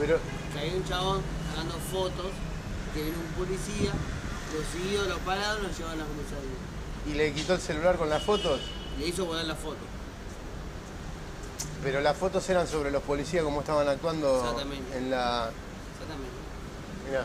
Pero, Que había un chabón sacando fotos, que vino un policía, lo siguió, lo pararon, lo llevaron a la comisaría. ¿y le quitó el celular con las fotos? Le hizo volar la foto. Pero las fotos eran sobre los policías, cómo estaban actuando Exactamente. en la... Exactamente. Mirá.